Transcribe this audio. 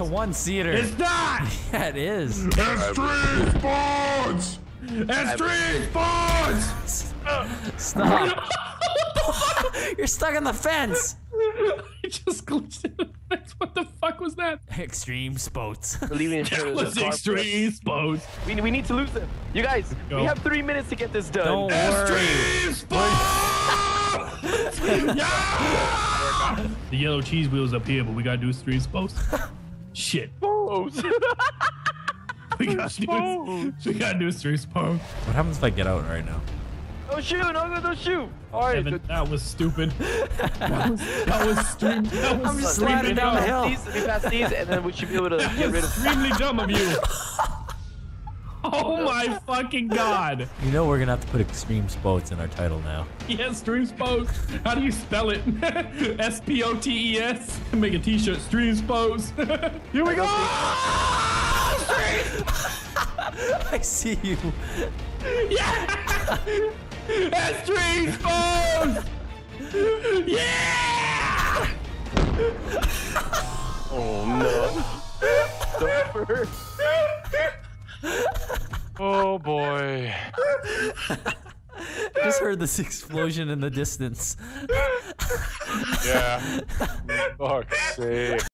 a one seater. It's not. yeah, it is. Extreme sports! Extreme sports. Stop. You're stuck on the fence. I just glitched in the fence. What the fuck was that? Extreme spots. We're That was extreme sports. We, we need to lose them. You guys, Go. we have three minutes to get this done. Don't worry. Extreme sports. yeah! The yellow cheese wheel's up here, but we gotta do extreme sports. Shit. Pose. We gotta do. We gotta do extreme sports. What happens if I get out right now? don't shoot, no, no, don't shoot. All right, Evan, that was stupid. That was that was extreme. That was I'm just sliding down the hill. These, we pass these, and then we should be able to That get rid was of. extremely dumb of you. Oh my fucking god. You know we're gonna have to put extreme spots in our title now. Yes, Stream Spose. How do you spell it? S P O T E S. Make a t-shirt, Stream Spose. Here we go. I see you. Yeah! Stream Spose! Yeah! Oh no. Surfer. Oh boy. Just heard this explosion in the distance. Yeah. Fuck's sake.